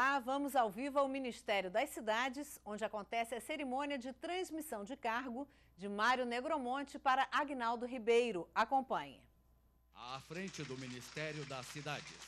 lá, vamos ao vivo ao Ministério das Cidades, onde acontece a cerimônia de transmissão de cargo de Mário Negromonte para Agnaldo Ribeiro. Acompanhe. À frente do Ministério das Cidades.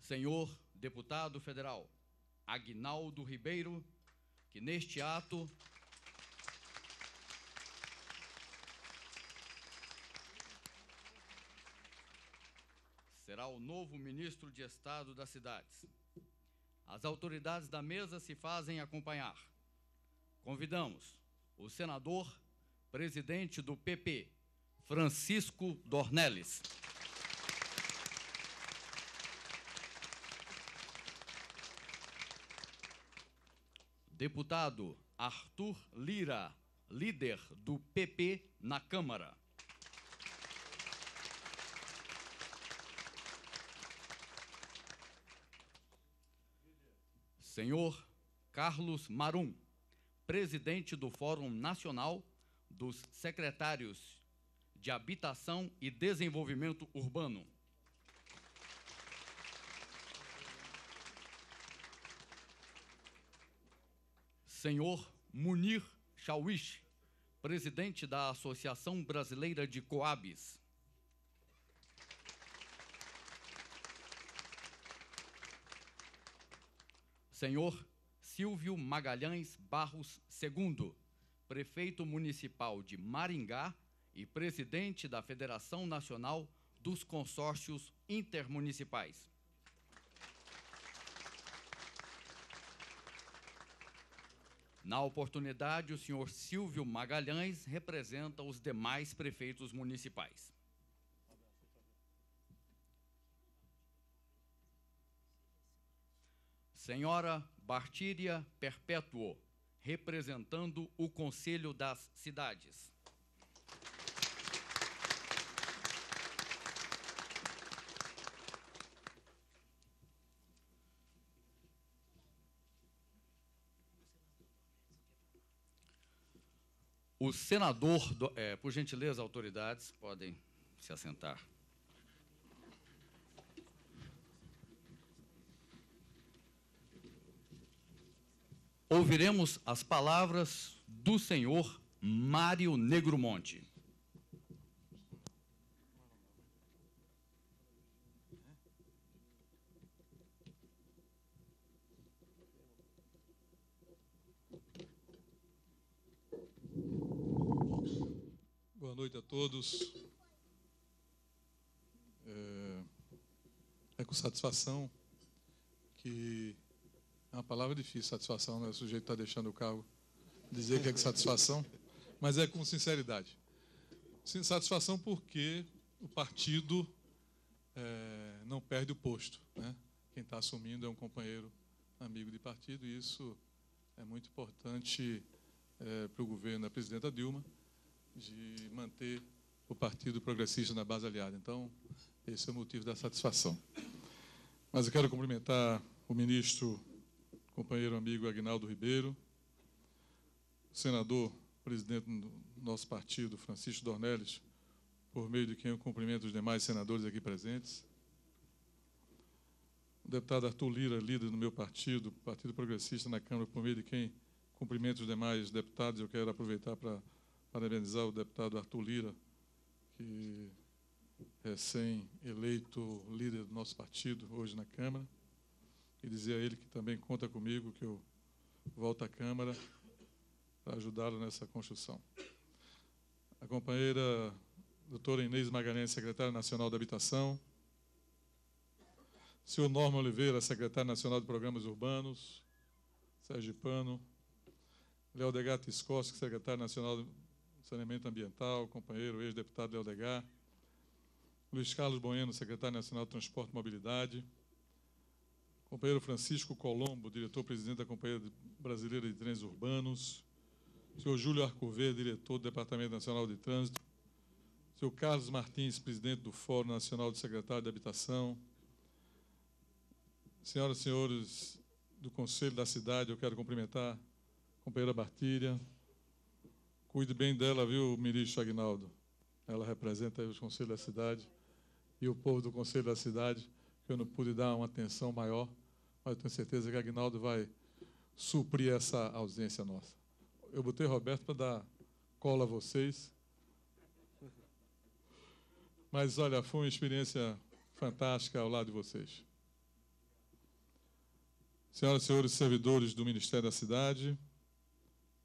Senhor deputado federal Agnaldo Ribeiro, que neste ato será o novo ministro de Estado das cidades. As autoridades da mesa se fazem acompanhar. Convidamos o senador, presidente do PP, Francisco Dornelles. Deputado Arthur Lira, líder do PP na Câmara. Senhor Carlos Marum, presidente do Fórum Nacional dos Secretários de Habitação e Desenvolvimento Urbano. Senhor Munir Shawish, presidente da Associação Brasileira de Coabes. Senhor Silvio Magalhães Barros II, prefeito municipal de Maringá e presidente da Federação Nacional dos Consórcios Intermunicipais. Na oportunidade, o senhor Silvio Magalhães representa os demais prefeitos municipais. Senhora Bartíria Perpétuo, representando o Conselho das Cidades. O senador, do, é, por gentileza, autoridades, podem se assentar. Ouviremos as palavras do senhor Mário Negromonte. Boa noite a todos. É, é com satisfação que é uma palavra difícil, satisfação, né? O sujeito está deixando o cargo dizer que é com satisfação, mas é com sinceridade. Sim, satisfação porque o partido é, não perde o posto. Né? Quem está assumindo é um companheiro amigo de partido, e isso é muito importante é, para o governo da presidenta Dilma, de manter o Partido Progressista na base aliada. Então, esse é o motivo da satisfação. Mas eu quero cumprimentar o ministro companheiro amigo Agnaldo Ribeiro, senador, presidente do nosso partido, Francisco Dornelles, por meio de quem eu cumprimento os demais senadores aqui presentes. O deputado Arthur Lira, líder do meu partido, Partido Progressista na Câmara, por meio de quem cumprimento os demais deputados. Eu quero aproveitar para parabenizar o deputado Arthur Lira, que é recém-eleito líder do nosso partido hoje na Câmara e dizer a ele que também conta comigo, que eu volto à Câmara para ajudá-lo nessa construção. A companheira doutora Inês Magalhães, secretária nacional da Habitação. Senhor Norma Oliveira, secretário nacional de Programas Urbanos. Sérgio Pano. Léo Degar Tiscoski, secretário nacional de Saneamento Ambiental, companheiro ex-deputado Léo Degar. Luiz Carlos Bueno, secretário nacional de Transporte e Mobilidade. Companheiro Francisco Colombo, diretor-presidente da Companhia Brasileira de Trens Urbanos. Senhor Júlio Arcover, diretor do Departamento Nacional de Trânsito. Senhor Carlos Martins, presidente do Fórum Nacional de Secretário de Habitação. Senhoras e senhores do Conselho da Cidade, eu quero cumprimentar a companheira Bartilha. Cuide bem dela, viu, ministro Agnaldo? ela representa os conselhos da cidade e o povo do conselho da cidade, que eu não pude dar uma atenção maior, mas eu tenho certeza que Agnaldo vai suprir essa ausência nossa. Eu botei Roberto para dar cola a vocês. Mas olha, foi uma experiência fantástica ao lado de vocês. Senhoras e senhores servidores do Ministério da Cidade,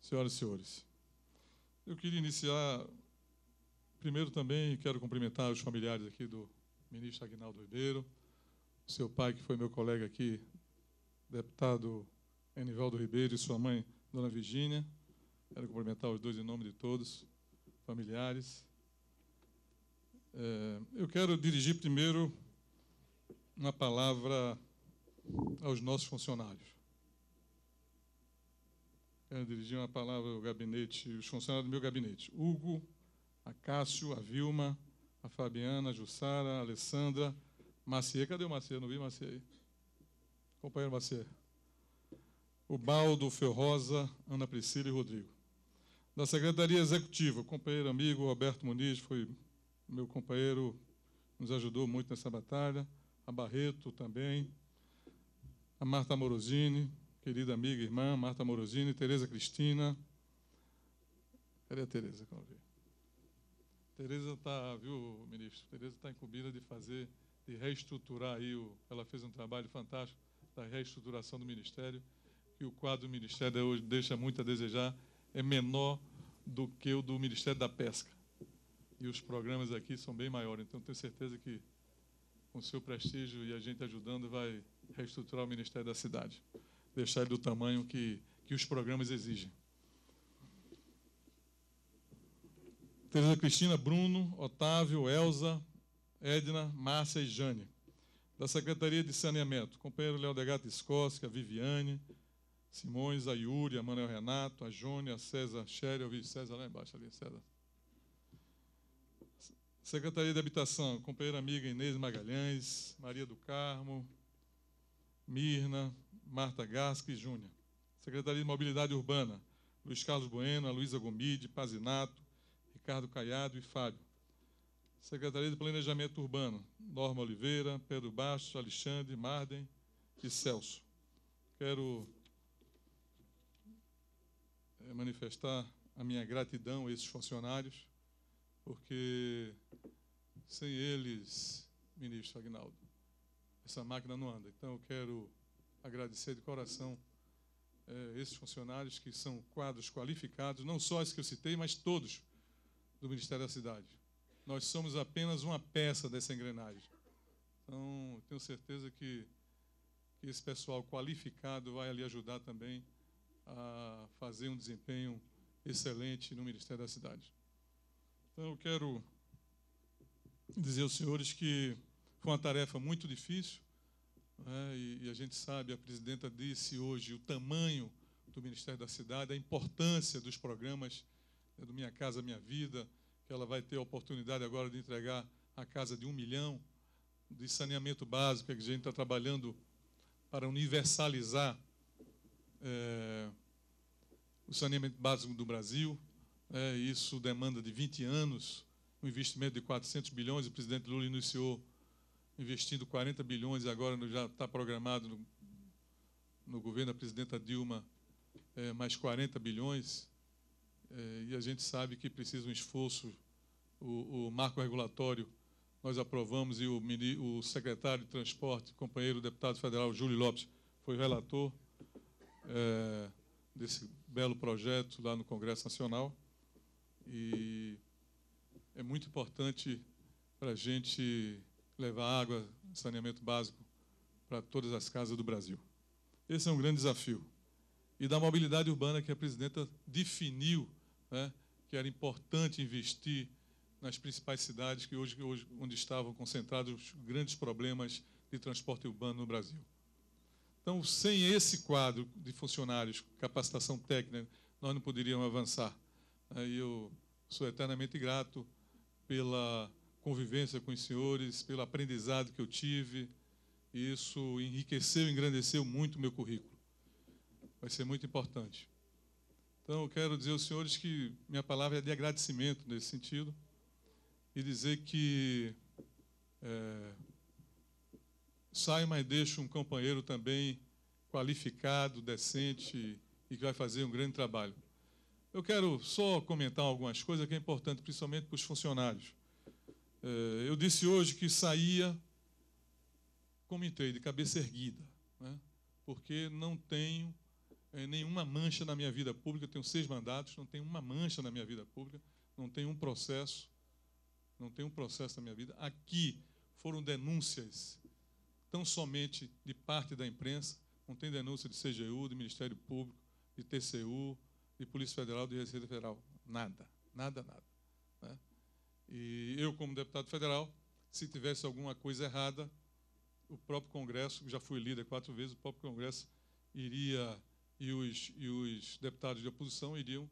senhoras e senhores, eu queria iniciar. Primeiro também quero cumprimentar os familiares aqui do ministro Aguinaldo Ribeiro, seu pai, que foi meu colega aqui, deputado Enivaldo Ribeiro, e sua mãe, dona Virgínia. Quero cumprimentar os dois em nome de todos, familiares. É, eu quero dirigir primeiro uma palavra aos nossos funcionários. Quero dirigir uma palavra ao gabinete, os funcionários do meu gabinete. Hugo, a Cássio, a Vilma, a Fabiana, a Jussara, a Alessandra, Macier. Cadê o Macier? Não vi Macier aí. Companheiro Macier. O Baldo, Ferrosa, Ana Priscila e Rodrigo. Da Secretaria Executiva, o companheiro amigo Roberto Muniz foi meu companheiro, nos ajudou muito nessa batalha. A Barreto também a Marta Morosini, querida amiga, irmã, Marta Morosini, Tereza Cristina. Cadê a Tereza? Tereza está, viu, ministro? Tereza está incumbida de fazer, de reestruturar aí, o, ela fez um trabalho fantástico da reestruturação do Ministério, e o quadro do Ministério hoje deixa muito a desejar, é menor do que o do Ministério da Pesca. E os programas aqui são bem maiores, então tenho certeza que com seu prestígio e a gente ajudando vai reestruturar o Ministério da Cidade, deixar ele do tamanho que, que os programas exigem. Tereza Cristina, Bruno, Otávio, Elza, Edna, Márcia e Jane. Da Secretaria de Saneamento, companheiro Léo Degato Escócia, Viviane, Simões, a Yuri, a Manuel Renato, a Jônia, a César Sherry, eu vi César lá embaixo ali, César. Secretaria de Habitação, companheira amiga Inês Magalhães, Maria do Carmo, Mirna, Marta Gasque e Júnior. Secretaria de Mobilidade Urbana, Luiz Carlos Bueno, Luísa Gomide, Pazinato, Ricardo Caiado e Fábio. Secretaria de Planejamento Urbano, Norma Oliveira, Pedro Bastos, Alexandre, Marden e Celso. Quero eh, manifestar a minha gratidão a esses funcionários, porque sem eles, ministro Agnaldo, essa máquina não anda. Então eu quero agradecer de coração é, esses funcionários que são quadros qualificados, não só os que eu citei, mas todos do Ministério da Cidade. Nós somos apenas uma peça dessa engrenagem. Então, tenho certeza que, que esse pessoal qualificado vai ali ajudar também a fazer um desempenho excelente no Ministério da Cidade. Então, eu quero dizer aos senhores que foi uma tarefa muito difícil, né, e, e a gente sabe, a presidenta disse hoje o tamanho do Ministério da Cidade, a importância dos programas né, do Minha Casa Minha Vida, que ela vai ter a oportunidade agora de entregar a casa de um milhão de saneamento básico, que a gente está trabalhando para universalizar é, o saneamento básico do Brasil. É, isso demanda de 20 anos, um investimento de 400 bilhões. O presidente Lula iniciou investindo 40 bilhões e agora já está programado no, no, governo da presidenta Dilma é, mais 40 bilhões. É, e a gente sabe que precisa um esforço. O, o marco regulatório nós aprovamos e o, o, secretário de Transporte, companheiro deputado federal Júlio Lopes, foi relator é, desse belo projeto lá no Congresso Nacional. E é muito importante para a gente levar água, saneamento básico para todas as casas do Brasil. Esse é um grande desafio. E da mobilidade urbana que a presidenta definiu, né, que era importante investir nas principais cidades que hoje, hoje onde estavam concentrados os grandes problemas de transporte urbano no Brasil. Então, sem esse quadro de funcionários, capacitação técnica, nós não poderíamos avançar. E eu sou eternamente grato pela convivência com os senhores, pelo aprendizado que eu tive. Isso enriqueceu, engrandeceu muito o meu currículo. Vai ser muito importante. Então, eu quero dizer aos senhores que minha palavra é de agradecimento nesse sentido. e dizer que é, saio, mas deixo um companheiro também qualificado, decente e que vai fazer um grande trabalho. Eu quero só comentar algumas coisas que é importante, principalmente para os funcionários. É, eu disse hoje que saía como entrei, de cabeça erguida, né? porque não tenho nenhuma mancha na minha vida pública, tenho seis mandatos, não tenho uma mancha na minha vida pública, não tenho um processo, não tenho um processo na minha vida. Aqui foram denúncias tão somente de parte da imprensa, não tem denúncia de CGU, de Ministério Público, de TCU, de Polícia Federal, de Receita Federal. Nada, nada, nada. Né? E eu, como deputado federal, se tivesse alguma coisa errada, o próprio Congresso, já fui líder quatro vezes, o próprio Congresso iria e os, e os deputados de oposição iriam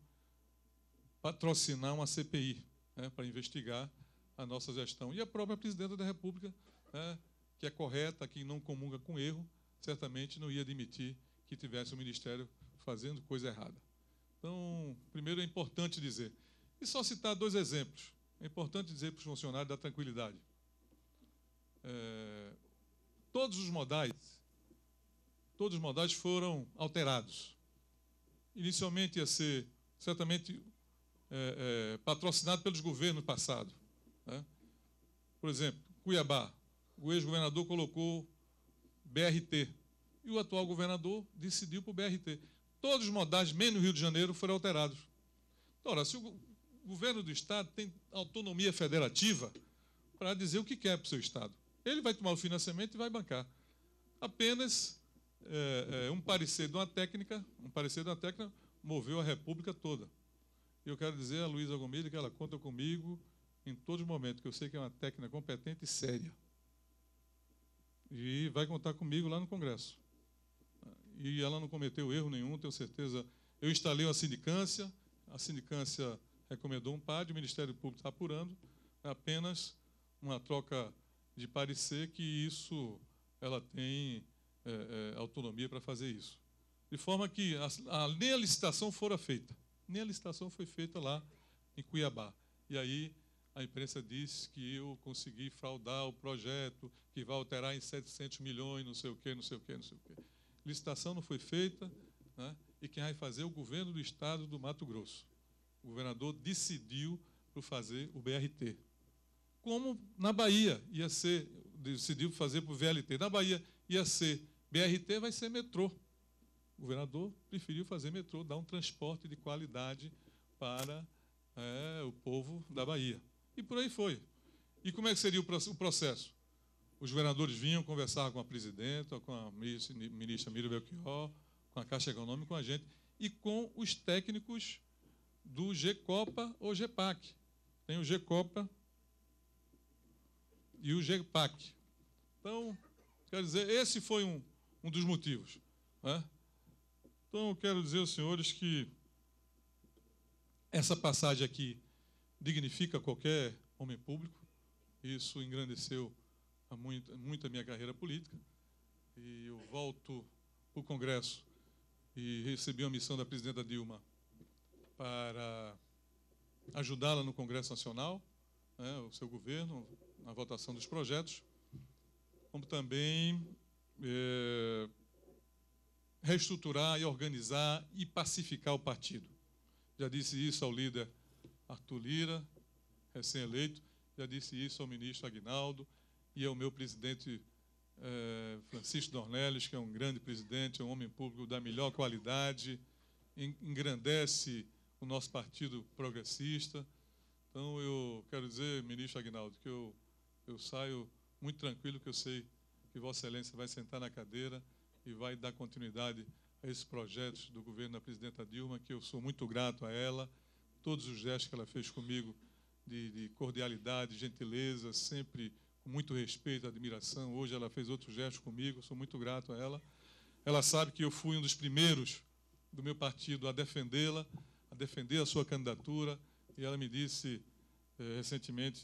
patrocinar uma CPI né, para investigar a nossa gestão. E a própria presidenta da República, né, que é correta, que não comunga com erro, certamente não ia admitir que tivesse o Ministério fazendo coisa errada. Então, primeiro é importante dizer, e só citar dois exemplos. É importante dizer para os funcionários da tranquilidade. É, todos os modais, todos os modais foram alterados. Inicialmente ia ser certamente é, é, patrocinado pelos governos passados. Né? Por exemplo, Cuiabá, o ex-governador colocou BRT e o atual governador decidiu para o BRT. Todos os modais, menos no Rio de Janeiro, foram alterados. Ora, se o governo do Estado tem autonomia federativa para dizer o que quer para o seu Estado, ele vai tomar o financiamento e vai bancar. Apenas é, é, um parecer de uma técnica, um parecer de uma técnica moveu a República toda. E eu quero dizer a Luísa Gomide que ela conta comigo em todos os momentos, que eu sei que é uma técnica competente e séria. E vai contar comigo lá no Congresso. E ela não cometeu erro nenhum, tenho certeza. Eu instalei uma sindicância, a sindicância recomendou um PAD, o Ministério Público está apurando, é apenas uma troca de parecer que isso ela tem é, é, autonomia para fazer isso. De forma que a, a, nem a licitação fora feita, nem a licitação foi feita lá em Cuiabá. E aí a imprensa disse que eu consegui fraudar o projeto, que vai alterar em 700 milhões, não sei o quê, não sei o quê, não sei o quê. Licitação não foi feita, né? e quem vai fazer é o governo do estado do Mato Grosso. O governador decidiu por fazer o BRT. Como na Bahia ia ser, decidiu fazer para o VLT. Na Bahia ia ser BRT, vai ser metrô. O governador preferiu fazer metrô, dar um transporte de qualidade para é, o povo da Bahia. E por aí foi. E como é que seria o processo? Os governadores vinham conversar com a presidenta, com a ministra Miriam Belchior, com a Caixa Econômica, com a gente, e com os técnicos do GCOPA ou GPAC. Tem o GCOPA e o GPAC. Então, quero dizer, esse foi um, um dos motivos. Né? Então, eu quero dizer aos senhores que essa passagem aqui dignifica qualquer homem público. Isso engrandeceu muito, muito a minha carreira política. E eu volto para o Congresso e recebi uma missão da presidenta Dilma para ajudá-la no Congresso Nacional, né, o seu governo, na votação dos projetos, como também é, reestruturar e organizar e pacificar o partido. Já disse isso ao líder Arthur Lira, recém-eleito, já disse isso ao ministro Aguinaldo e ao meu presidente é, Francisco Dornelles, que é um grande presidente, é um homem público da melhor qualidade, engrandece o nosso partido progressista. Então, eu quero dizer, ministro Aguinaldo, que eu, eu saio muito tranquilo, que eu sei que Vossa Excelência vai sentar na cadeira e vai dar continuidade a esses projetos do governo da presidenta Dilma, que eu sou muito grato a ela todos os gestos que ela fez comigo de, de cordialidade, gentileza, sempre com muito respeito, admiração. Hoje ela fez outros gestos comigo, sou muito grato a ela. Ela sabe que eu fui um dos primeiros do meu partido a defendê-la, a defender a sua candidatura, e ela me disse é, recentemente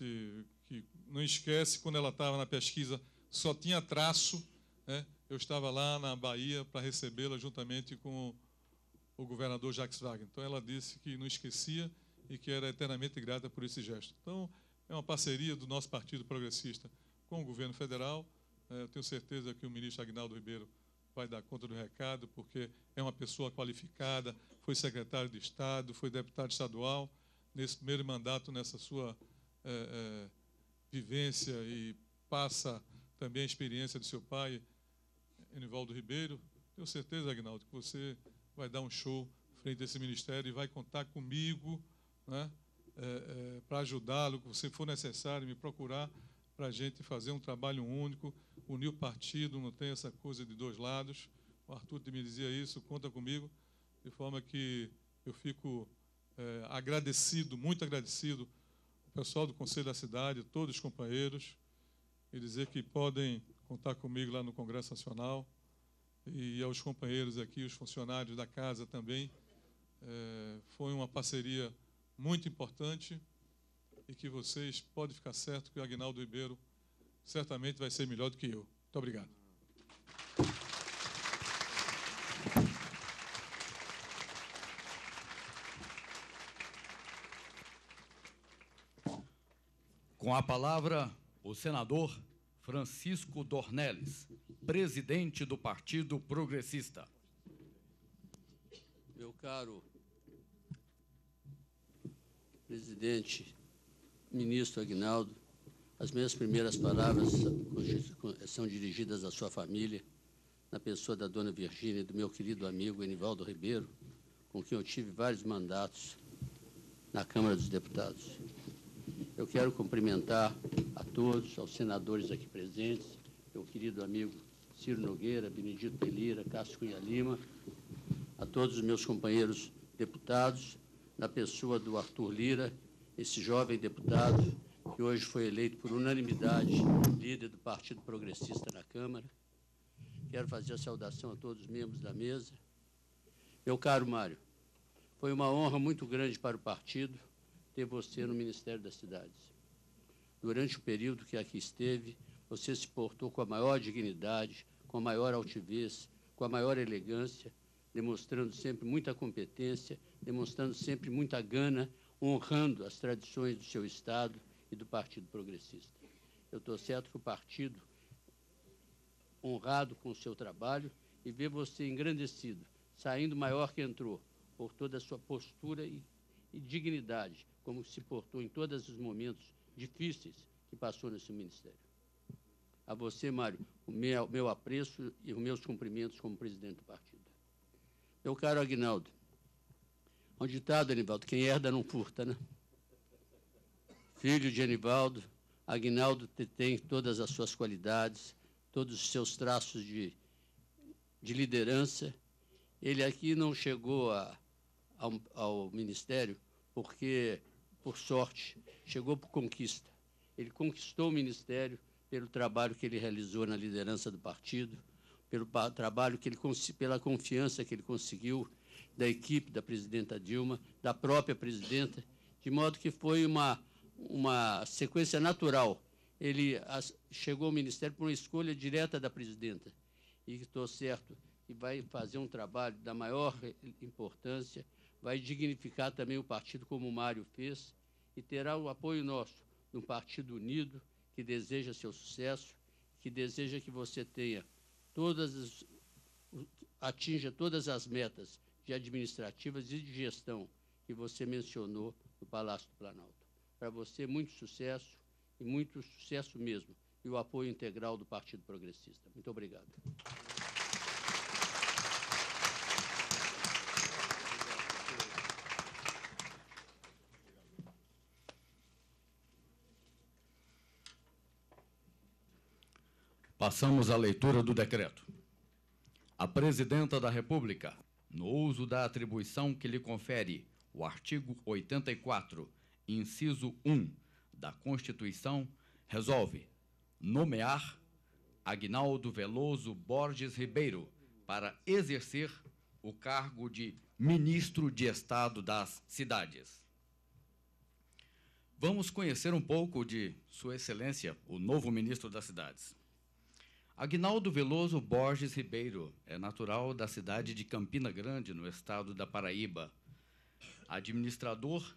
que não esquece quando ela estava na pesquisa, só tinha traço, né? eu estava lá na Bahia para recebê-la juntamente com o governador Jacques Wagner. Então ela disse que não esquecia e que era eternamente grata por esse gesto. Então é uma parceria do nosso Partido Progressista com o governo federal. É, eu tenho certeza que o ministro Agnaldo Ribeiro vai dar conta do recado, porque é uma pessoa qualificada, foi secretário de Estado, foi deputado estadual, nesse primeiro mandato, nessa sua é, é, vivência e passa também a experiência do seu pai, Enivaldo Ribeiro. Tenho certeza, Agnaldo, que você vai dar um show frente a esse ministério e vai contar comigo né, é, é, para ajudá-lo, se for necessário, me procurar para a gente fazer um trabalho único, unir o partido, não tem essa coisa de dois lados. O Arthur me dizia isso, conta comigo, de forma que eu fico é, agradecido, muito agradecido, o pessoal do Conselho da Cidade, todos os companheiros, e dizer que podem contar comigo lá no Congresso Nacional e aos companheiros aqui, os funcionários da casa também. É, foi uma parceria muito importante e que vocês podem ficar certo que o Agnaldo Ribeiro certamente vai ser melhor do que eu. Muito obrigado. Com a palavra, o senador Francisco Dornelles, presidente do Partido Progressista. Meu caro presidente, ministro Agnaldo, as minhas primeiras palavras são dirigidas à sua família, na pessoa da dona Virgínia e do meu querido amigo Enivaldo Ribeiro, com quem eu tive vários mandatos na Câmara dos Deputados. Eu quero cumprimentar todos, aos senadores aqui presentes, meu querido amigo Ciro Nogueira, Benedito Pelira, Cássio Cunha Lima, a todos os meus companheiros deputados, na pessoa do Arthur Lira, esse jovem deputado que hoje foi eleito por unanimidade líder do Partido Progressista na Câmara. Quero fazer a saudação a todos os membros da mesa. Meu caro Mário, foi uma honra muito grande para o partido ter você no Ministério das Cidades. Durante o período que aqui esteve, você se portou com a maior dignidade, com a maior altivez, com a maior elegância, demonstrando sempre muita competência, demonstrando sempre muita gana, honrando as tradições do seu Estado e do Partido Progressista. Eu estou certo que o partido, honrado com o seu trabalho, e vê você engrandecido, saindo maior que entrou, por toda a sua postura e, e dignidade, como se portou em todos os momentos difíceis que passou nesse ministério. A você, Mário, o meu, meu apreço e os meus cumprimentos como presidente do partido. Meu caro Agnaldo, um ditado, Anivaldo, quem herda não furta, né? Filho de Anivaldo, Agnaldo tem todas as suas qualidades, todos os seus traços de, de liderança. Ele aqui não chegou a, ao, ao ministério porque por sorte, chegou por conquista. Ele conquistou o ministério pelo trabalho que ele realizou na liderança do partido, pelo trabalho que ele pela confiança que ele conseguiu da equipe da presidenta Dilma, da própria presidenta, de modo que foi uma uma sequência natural. Ele chegou ao ministério por uma escolha direta da presidenta e estou certo que vai fazer um trabalho da maior importância vai dignificar também o partido como o Mário fez e terá o apoio nosso de um partido unido que deseja seu sucesso, que deseja que você tenha todas as, atinja todas as metas de administrativas e de gestão que você mencionou no Palácio do Planalto. Para você, muito sucesso e muito sucesso mesmo e o apoio integral do Partido Progressista. Muito obrigado. Passamos à leitura do decreto. A Presidenta da República, no uso da atribuição que lhe confere o artigo 84, inciso 1 da Constituição, resolve nomear Agnaldo Veloso Borges Ribeiro para exercer o cargo de Ministro de Estado das Cidades. Vamos conhecer um pouco de Sua Excelência, o novo Ministro das Cidades. Agnaldo Veloso Borges Ribeiro é natural da cidade de Campina Grande, no estado da Paraíba. Administrador